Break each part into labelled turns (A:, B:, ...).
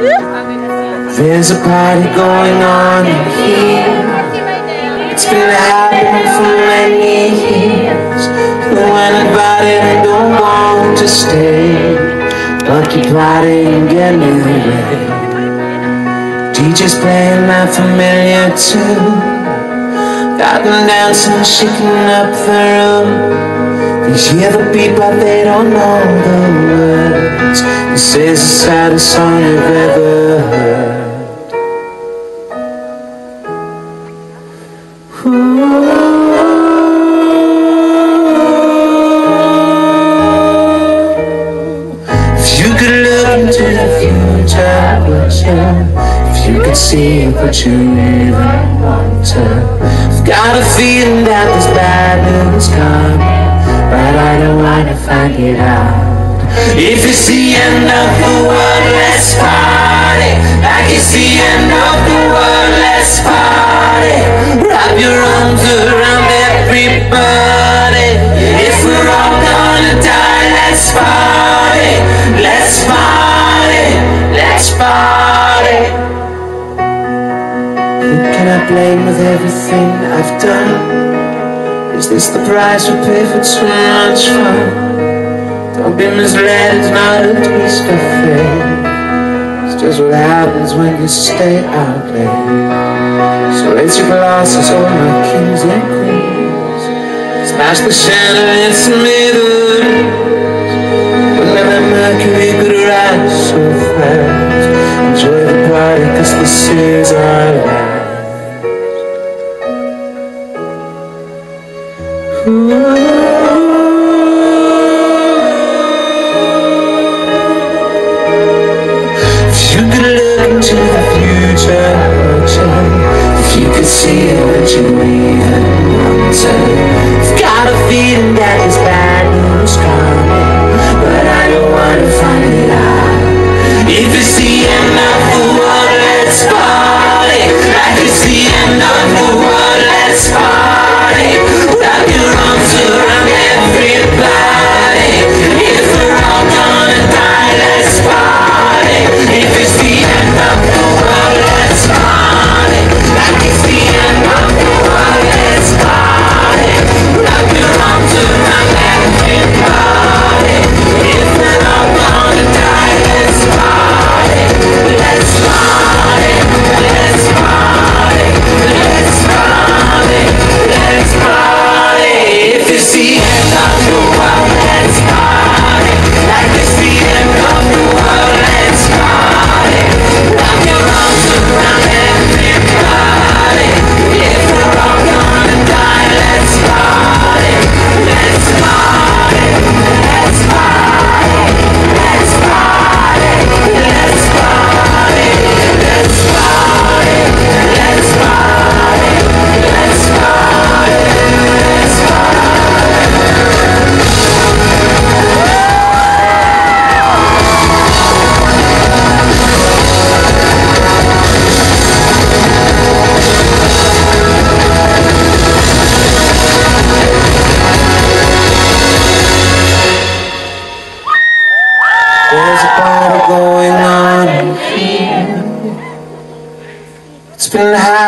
A: There's a party going on in here. It's been happening for many years. No one invited and don't want to stay. Party and get away. DJ's playing my familiar tune. Got them dancing, shaking up the room. They hear the beat, but they don't know the words. This is the saddest song you've ever heard. If you could look into the future, would you? If you could see would you even want to? I've got a feeling that this bad news coming, but I don't wanna find it out. If it's the end of the world, let's party. Like it's the end of the world, let's party. Wrap your arms around everybody. If we're all gonna die, let's party. Let's party. Let's party. Who can I blame with everything I've done? Is this the price we pay for too much fun? Don't be misled, it's not a twist of fate. It's just what happens when you stay out late. So raise your glasses, all my kings and queens. Smash the chandelier, smithereens. But never Mercury could rise so fast. Enjoy the party, cause this is our last. If you could look into the future? If you could see it, you want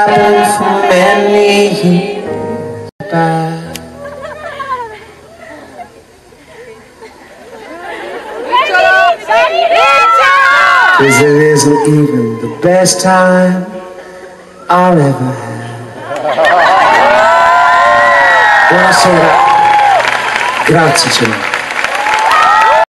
A: happening for many years. But Cause it isn't even the best time I'll ever have. Buonasera. Grazie, Celeste.